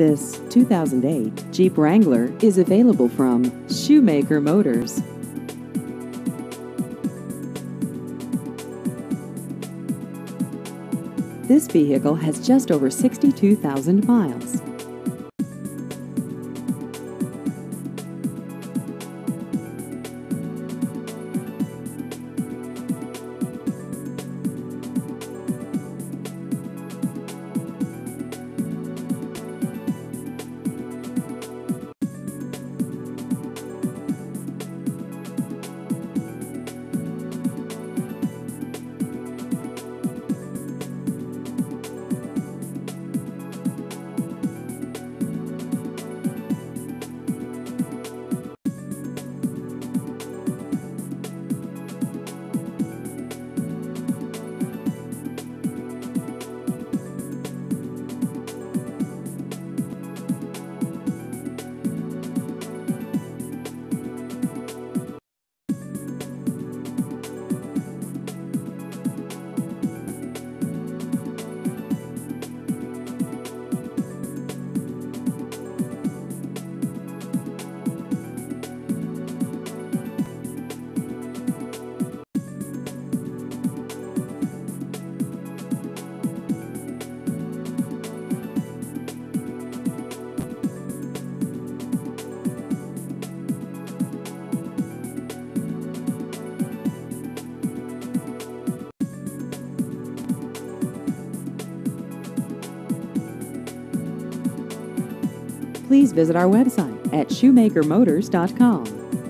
This 2008 Jeep Wrangler is available from Shumaker Motors. This vehicle has just over 62,000 miles. Please visit our website at shumakermotors.com.